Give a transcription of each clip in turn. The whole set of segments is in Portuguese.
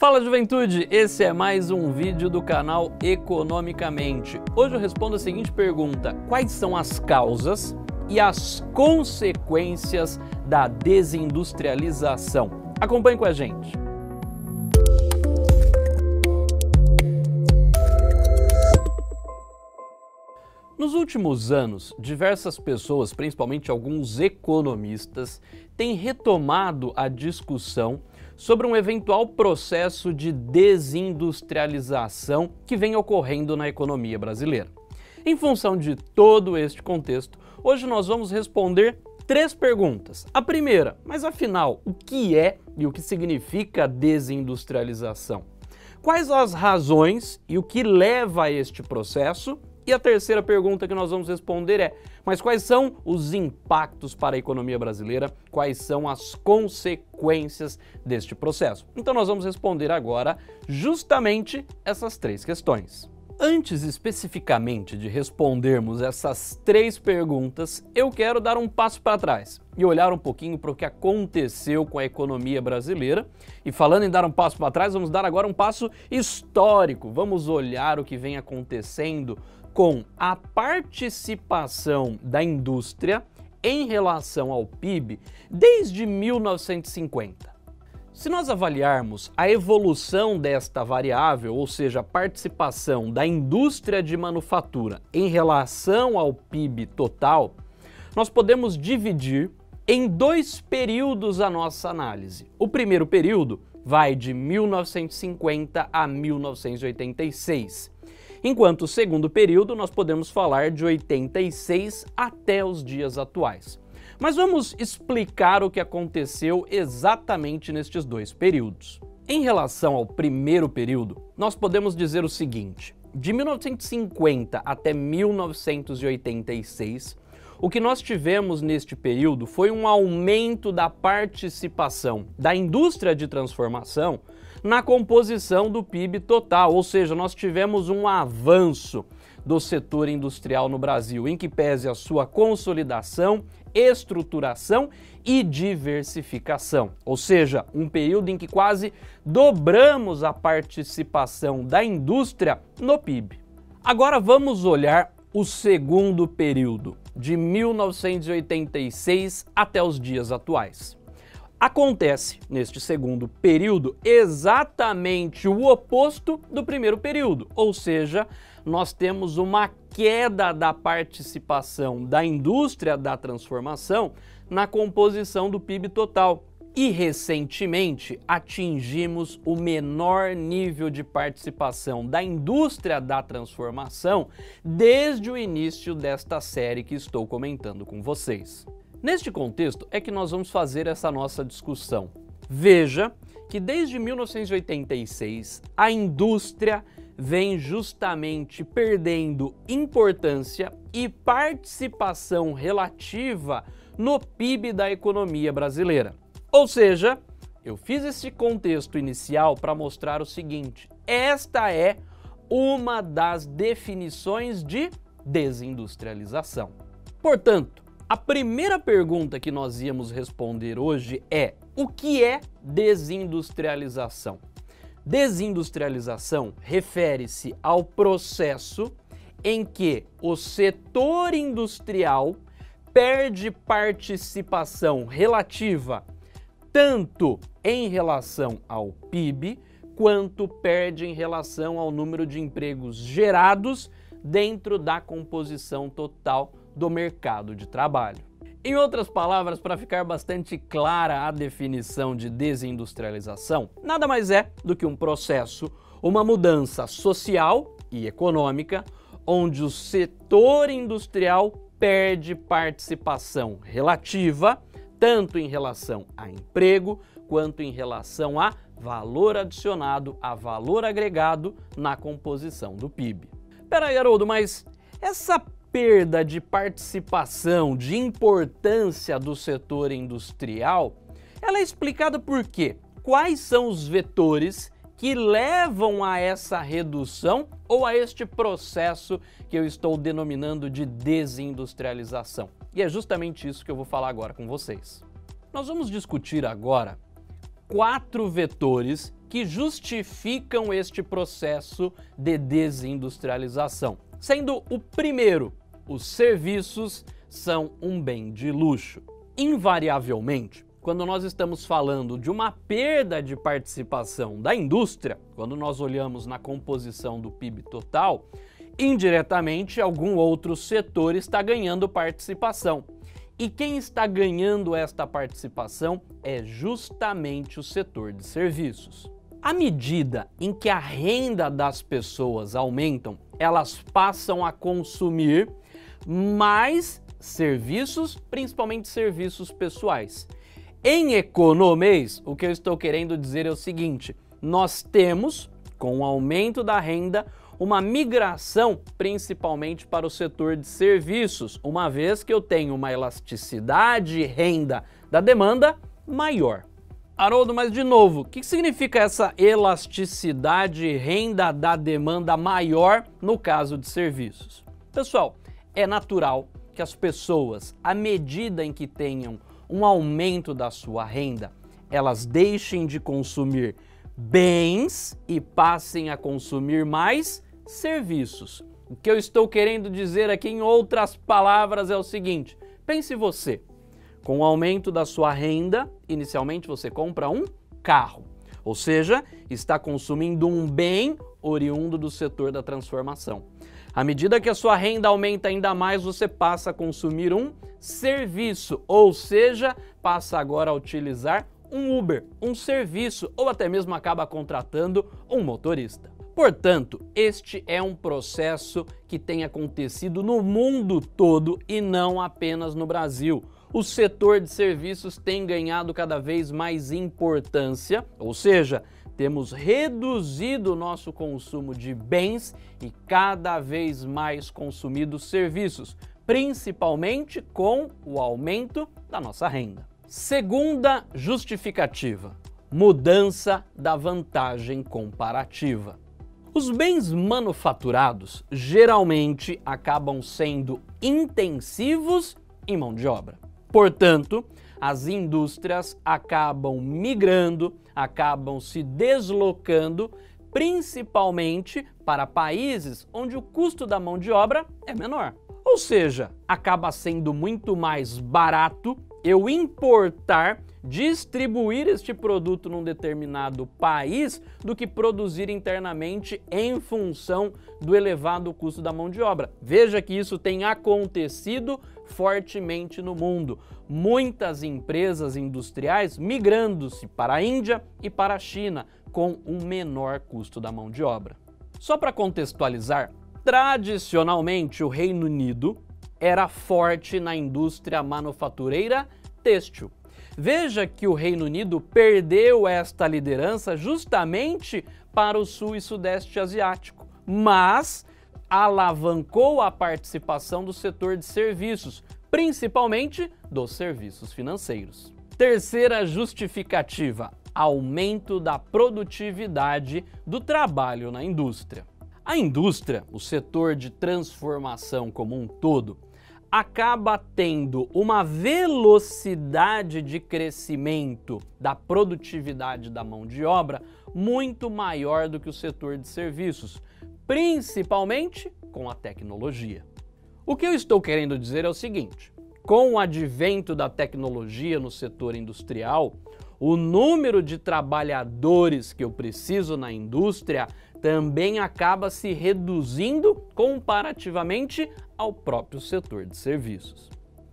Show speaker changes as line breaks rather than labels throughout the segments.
Fala juventude, esse é mais um vídeo do canal Economicamente. Hoje eu respondo a seguinte pergunta: quais são as causas e as consequências da desindustrialização? Acompanhe com a gente. Nos últimos anos, diversas pessoas, principalmente alguns economistas, têm retomado a discussão sobre um eventual processo de desindustrialização que vem ocorrendo na economia brasileira. Em função de todo este contexto, hoje nós vamos responder três perguntas. A primeira, mas afinal, o que é e o que significa desindustrialização? Quais as razões e o que leva a este processo? E a terceira pergunta que nós vamos responder é: mas quais são os impactos para a economia brasileira? Quais são as consequências deste processo? Então nós vamos responder agora justamente essas três questões. Antes especificamente de respondermos essas três perguntas, eu quero dar um passo para trás e olhar um pouquinho para o que aconteceu com a economia brasileira. E falando em dar um passo para trás, vamos dar agora um passo histórico. Vamos olhar o que vem acontecendo com a participação da indústria em relação ao PIB desde 1950. Se nós avaliarmos a evolução desta variável, ou seja, a participação da indústria de manufatura em relação ao PIB total, nós podemos dividir em dois períodos a nossa análise. O primeiro período vai de 1950 a 1986 enquanto o segundo período nós podemos falar de 86 até os dias atuais. Mas vamos explicar o que aconteceu exatamente nestes dois períodos. Em relação ao primeiro período, nós podemos dizer o seguinte: de 1950 até 1986, o que nós tivemos neste período foi um aumento da participação da indústria de transformação na composição do PIB total, ou seja, nós tivemos um avanço do setor industrial no Brasil, em que pese a sua consolidação, estruturação e diversificação. Ou seja, um período em que quase dobramos a participação da indústria no PIB. Agora vamos olhar o segundo período, de 1986 até os dias atuais. Acontece neste segundo período exatamente o oposto do primeiro período, ou seja, nós temos uma queda da participação da indústria da transformação na composição do PIB total. E recentemente atingimos o menor nível de participação da indústria da transformação desde o início desta série que estou comentando com vocês. Neste contexto é que nós vamos fazer essa nossa discussão. Veja que desde 1986 a indústria vem justamente perdendo importância e participação relativa no PIB da economia brasileira. Ou seja, eu fiz esse contexto inicial para mostrar o seguinte: esta é uma das definições de desindustrialização. Portanto, a primeira pergunta que nós íamos responder hoje é: o que é desindustrialização? Desindustrialização refere-se ao processo em que o setor industrial perde participação relativa tanto em relação ao PIB quanto perde em relação ao número de empregos gerados dentro da composição total do mercado de trabalho. Em outras palavras, para ficar bastante clara a definição de desindustrialização, nada mais é do que um processo, uma mudança social e econômica, onde o setor industrial perde participação relativa, tanto em relação a emprego quanto em relação a valor adicionado, a valor agregado na composição do PIB. Peraí, Haroldo, mas essa perda de participação, de importância do setor industrial, ela é explicada por quê? Quais são os vetores que levam a essa redução ou a este processo que eu estou denominando de desindustrialização? E é justamente isso que eu vou falar agora com vocês. Nós vamos discutir agora quatro vetores que justificam este processo de desindustrialização. Sendo o primeiro, os serviços são um bem de luxo. Invariavelmente, quando nós estamos falando de uma perda de participação da indústria, quando nós olhamos na composição do PIB total, indiretamente algum outro setor está ganhando participação. E quem está ganhando esta participação é justamente o setor de serviços. À medida em que a renda das pessoas aumentam, elas passam a consumir mais serviços, principalmente serviços pessoais. Em economês, o que eu estou querendo dizer é o seguinte: nós temos, com o aumento da renda, uma migração principalmente para o setor de serviços, uma vez que eu tenho uma elasticidade renda da demanda maior. Haroldo, mas de novo, o que significa essa elasticidade renda da demanda maior no caso de serviços? Pessoal, é natural que as pessoas, à medida em que tenham um aumento da sua renda, elas deixem de consumir bens e passem a consumir mais serviços. O que eu estou querendo dizer aqui, em outras palavras, é o seguinte: pense você, com o aumento da sua renda, inicialmente você compra um carro, ou seja, está consumindo um bem oriundo do setor da transformação. À medida que a sua renda aumenta ainda mais, você passa a consumir um serviço, ou seja, passa agora a utilizar um Uber, um serviço, ou até mesmo acaba contratando um motorista. Portanto, este é um processo que tem acontecido no mundo todo e não apenas no Brasil. O setor de serviços tem ganhado cada vez mais importância, ou seja, temos reduzido o nosso consumo de bens e cada vez mais consumido serviços, principalmente com o aumento da nossa renda. Segunda justificativa: mudança da vantagem comparativa. Os bens manufaturados geralmente acabam sendo intensivos em mão de obra. Portanto, as indústrias acabam migrando, acabam se deslocando, principalmente para países onde o custo da mão de obra é menor. Ou seja, acaba sendo muito mais barato eu importar distribuir este produto num determinado país do que produzir internamente em função do elevado custo da mão de obra. Veja que isso tem acontecido fortemente no mundo. Muitas empresas industriais migrando-se para a Índia e para a China com um menor custo da mão de obra. Só para contextualizar, tradicionalmente o Reino Unido era forte na indústria manufatureira têxtil. Veja que o Reino Unido perdeu esta liderança justamente para o sul e sudeste asiático, mas alavancou a participação do setor de serviços, principalmente dos serviços financeiros. Terceira justificativa: aumento da produtividade do trabalho na indústria. A indústria, o setor de transformação como um todo, acaba tendo uma velocidade de crescimento da produtividade da mão de obra muito maior do que o setor de serviços, principalmente com a tecnologia. O que eu estou querendo dizer é o seguinte: com o advento da tecnologia no setor industrial, o número de trabalhadores que eu preciso na indústria também acaba se reduzindo comparativamente ao próprio setor de serviços.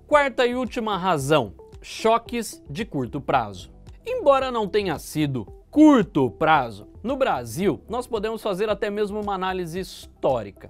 Quarta e última razão: choques de curto prazo. Embora não tenha sido curto prazo, no Brasil nós podemos fazer até mesmo uma análise histórica.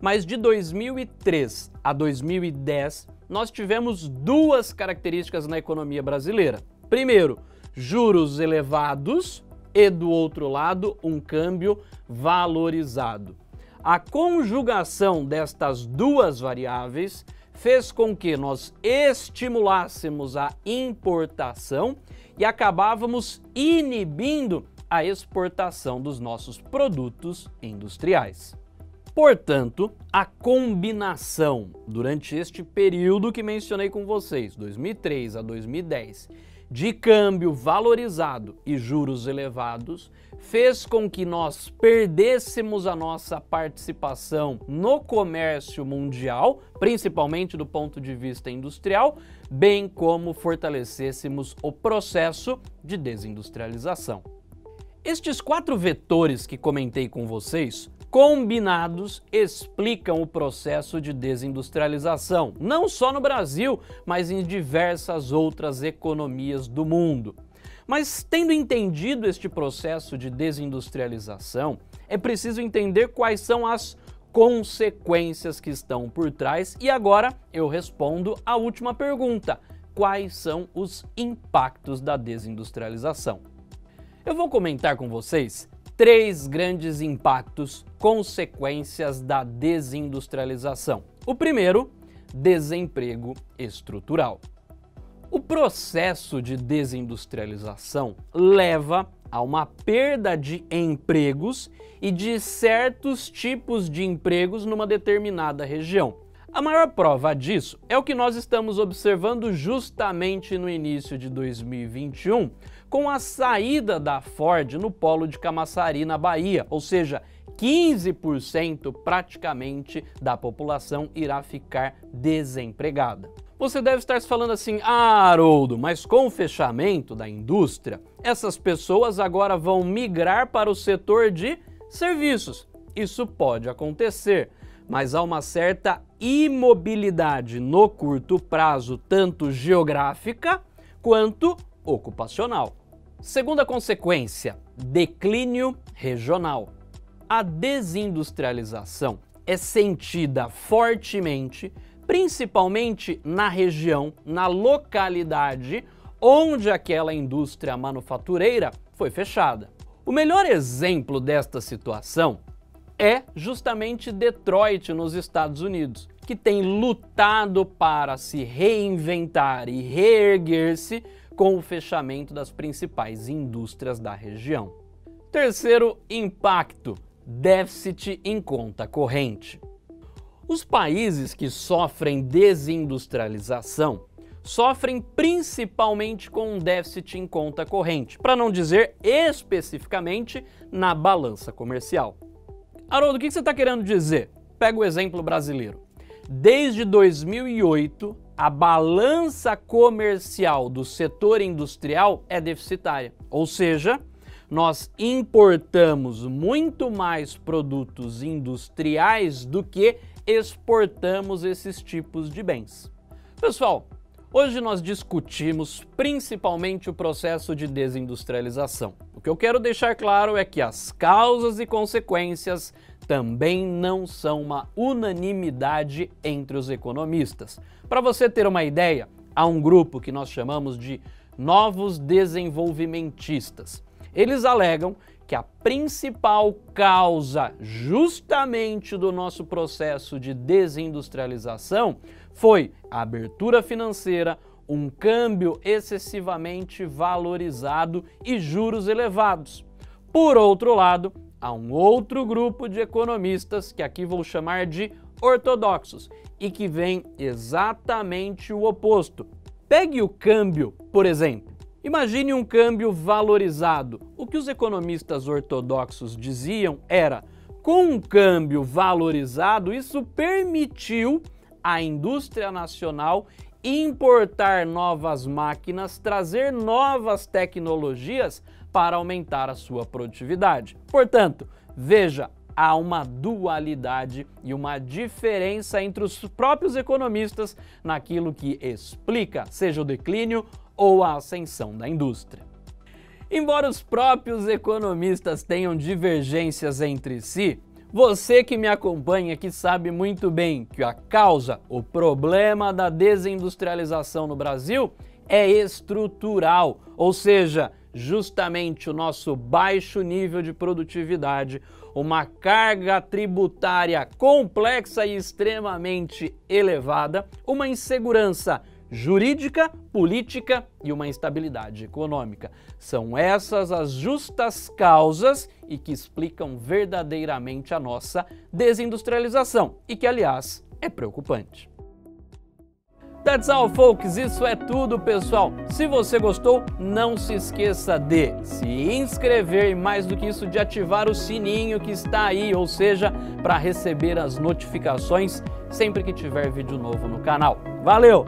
Mas de 2003 a 2010, nós tivemos duas características na economia brasileira. Primeiro, juros elevados e do outro lado, um câmbio valorizado. A conjugação destas duas variáveis fez com que nós estimulássemos a importação e acabávamos inibindo a exportação dos nossos produtos industriais. Portanto, a combinação durante este período que mencionei com vocês, 2003 a 2010, de câmbio valorizado e juros elevados fez com que nós perdêssemos a nossa participação no comércio mundial, principalmente do ponto de vista industrial, bem como fortalecêssemos o processo de desindustrialização. Estes quatro vetores que comentei com vocês, combinados, explicam o processo de desindustrialização, não só no Brasil, mas em diversas outras economias do mundo. Mas tendo entendido este processo de desindustrialização, é preciso entender quais são as consequências que estão por trás e agora eu respondo a última pergunta: quais são os impactos da desindustrialização? Eu vou comentar com vocês três grandes impactos, consequências da desindustrialização. O primeiro, desemprego estrutural. O processo de desindustrialização leva a uma perda de empregos e de certos tipos de empregos numa determinada região. A maior prova disso é o que nós estamos observando justamente no início de 2021, com a saída da Ford no polo de Camaçari, na Bahia, ou seja, 15% praticamente da população irá ficar desempregada. Você deve estar se falando assim, ah, Haroldo, mas com o fechamento da indústria, essas pessoas agora vão migrar para o setor de serviços. Isso pode acontecer, mas há uma certa imobilidade no curto prazo, tanto geográfica quanto ocupacional. Segunda consequência, declínio regional. A desindustrialização é sentida fortemente principalmente na região, na localidade onde aquela indústria manufatureira foi fechada. O melhor exemplo desta situação é justamente Detroit, nos Estados Unidos, que tem lutado para se reinventar e reerguer-se com o fechamento das principais indústrias da região. Terceiro impacto: déficit em conta corrente. Os países que sofrem desindustrialização sofrem principalmente com um déficit em conta corrente, para não dizer especificamente na balança comercial. Haroldo, o que você está querendo dizer? Pega o exemplo brasileiro. Desde 2008, a balança comercial do setor industrial é deficitária, ou seja, nós importamos muito mais produtos industriais do que exportamos esses tipos de bens. Pessoal, hoje nós discutimos principalmente o processo de desindustrialização. O que eu quero deixar claro é que as causas e consequências também não são uma unanimidade entre os economistas. Para você ter uma ideia, há um grupo que nós chamamos de novos desenvolvimentistas. Eles alegam que a principal causa justamente do nosso processo de desindustrialização foi a abertura financeira, um câmbio excessivamente valorizado e juros elevados. Por outro lado, há um outro grupo de economistas que aqui vou chamar de ortodoxos e que vem exatamente o oposto. Pegue o câmbio, por exemplo. Imagine um câmbio valorizado. O que os economistas ortodoxos diziam era: com um câmbio valorizado, isso permitiu à indústria nacional importar novas máquinas, trazer novas tecnologias para aumentar a sua produtividade. Portanto, veja, há uma dualidade e uma diferença entre os próprios economistas naquilo que explica, seja o declínio ou a ascensão da indústria. Embora os próprios economistas tenham divergências entre si, você que me acompanha aqui sabe muito bem que a causa, o problema da desindustrialização no Brasil é estrutural, ou seja, justamente o nosso baixo nível de produtividade, uma carga tributária complexa e extremamente elevada, uma insegurança jurídica, política e uma instabilidade econômica. São essas as justas causas e que explicam verdadeiramente a nossa desindustrialização e que, aliás, é preocupante. That's all, folks. Isso é tudo, pessoal. Se você gostou, não se esqueça de se inscrever e, mais do que isso, de ativar o sininho que está aí, ou seja, para receber as notificações sempre que tiver vídeo novo no canal. Valeu!